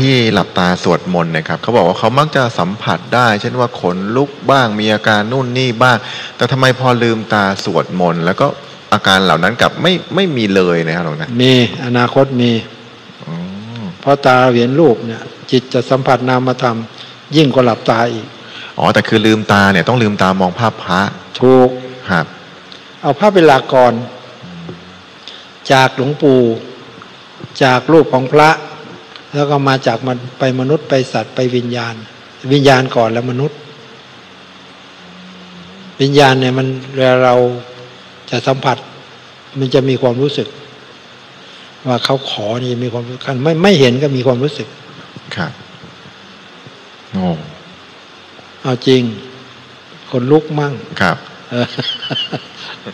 ที่หลับตาสวดมนต์นะครับเขาบอกว่าเขามักจะสัมผัสได้ เช่นว่าขนลุกบ้างมีอาการนู่นนี่บ้าง แต่ทำไมพอลืมตาสวดมนต์แล้วก็อาการเหล่านั้นกลับไม่ไม่มีเลยนะครับหลวงตามีอนาคตมีอ๋อเพราะตาเห็นรูปเนี่ย จิตจะสัมผัสนามธรรม ยิ่งกว่าหลับตาอีกอ๋อแต่คือลืมตาเนี่ยต้องลืมตามองภาพพระถูกครับ เอาภาพเป็นหลักก่อน จากหลวงปู่จากรูปของพระ แล้วก็มาจากมันไปมนุษย์ไปสัตว์ไปวิญญาณ วิญญาณก่อนแล้วมนุษย์ วิญญาณเนี่ยมันเวลาเราจะสัมผัส มันจะมีความรู้สึก ว่าเขาขอนี่มีความรู้สึกไม่ไม่เห็นก็มีความรู้สึกครับโอ้เอาจริง คนลุกมั่งครับเออ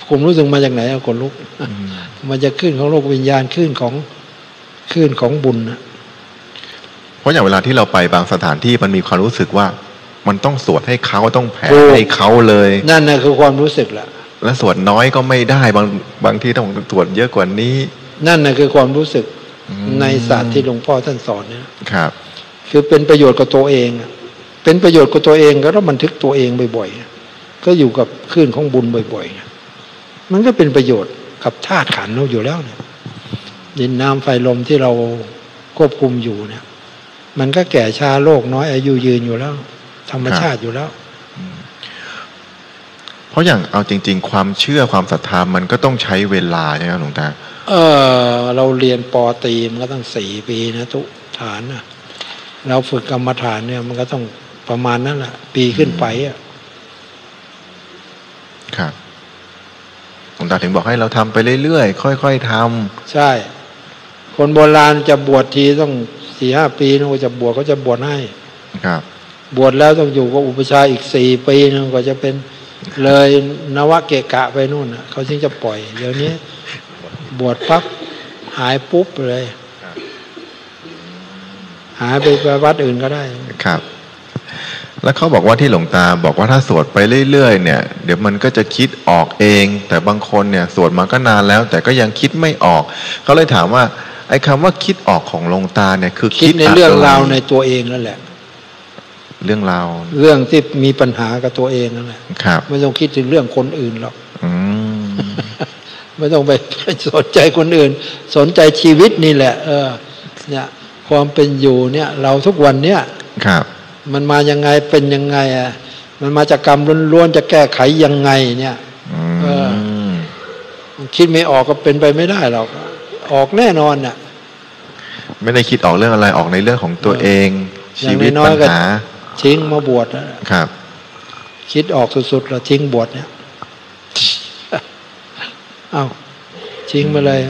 ผมรู้สึกมาจากไหนเอาคนลุกอืมมันจะขึ้นของโลกวิญญาณขึ้นของขึ้นของบุญนะเพ ราะอย่างเวลาที่เราไปบางสถานที่มันมีความรู้สึกว่า มันต้องสวดให้เขาต้องแผ่ถูกให้เขาเลย นั่นนะคือความรู้สึกแหละและสวดน้อยก็ไม่ได้บางบางที่ต้องสวดเยอะกว่านี้ นั่นนะคือความรู้สึกอืมในศาสตร์ที่หลวงพ่อท่านสอนเนี่ยครับ คือเป็นประโยชน์กับตัวเองอะเป็นประโยชน์กับตัวเองก็ต้องบันทึกตัวเองบ่อยๆก็อยู่กับคลื่นของบุญบ่อยๆมันก็เป็นประโยชน์กับธาตุขันธ์เราอยู่แล้วเนี่ยดินน้ำไฟลมที่เราควบคุมอยู่เนี่ย มันก็แก่ชาโลกน้อยอายุยืนอยู่แล้ว ธรรมชาติอยู่แล้ว เพราะอย่างเอาจริง ๆ ความเชื่อความศรัทธามันก็ต้องใช้เวลาใช่ไหมครับหลวงตาเออเราเรียนปอตรีมันก็ตั้งสี่ปีนะทุกฐานนะเราฝึกกรรมฐานเนี่ย มันก็ต้องประมาณนั้นแหละปีขึ้นไปอะครับหลวงตาถึงบอกให้เราทำไปเรื่อยๆค่อย ๆทำใช่ คนโบราณจะบวชทีต้อง สี่ห้าปีนะก็จะบวชก็จะบวชให้ครับ บวชแล้วต้องอยู่กับอุปชฌาย์อีกสี่ปีนึงก็จะเป็นเลยนวเกะกะไปนู่นน่ะเขาถึงจะปล่อย เดี๋ยวนี้ บวชปั๊บหายปุ๊บเลย หายไปไปวัดอื่นก็ได้ครับ แล้วเขาบอกว่าที่หลวงตาบอกว่าถ้าสวดไปเรื่อยๆเนี่ย เดี๋ยวมันก็จะคิดออกเอง แต่บางคนเนี่ย สวดมาก็นานแล้ว แต่ก็ยังคิดไม่ออกเขาเลยถามว่า ไอ้คำว่าคิดออกของหลวงตาเนี่ยคือคิดในเรื่องราวะไในตัวเองนั่นแหละ เรื่องราวเรื่องที่มีปัญหากับตัวเองนั่นแหละครับไม่ต้องคิดถึงเรื่องคนอื่นหรอกอืมไม่ต้องไปไปสนใจคนอื่น สนใจชีวิตนี่แหละ เออ เนี่ย ความเป็นอยู่เนี่ย เราทุกวันเนี่ยครับ มันมายังไงเป็นยังไงอะมันมาจากกรรมล้วนๆจะแก้ไขยังไง เนี่ยอืเออมคิดไม่ออกก็เป็นไปไม่ได้หรอก ออกแน่นอนน่ะ ไม่ได้คิดออกเรื่องอะไรออกในเรื่องของตัวเองอย่างชีวิตน้อปัยญๆก็หาทิ้งมาบวชนะครับ คิดออกสุดๆแล้วทิ้งบวชเนี่ย เอาทิ้งไปเลย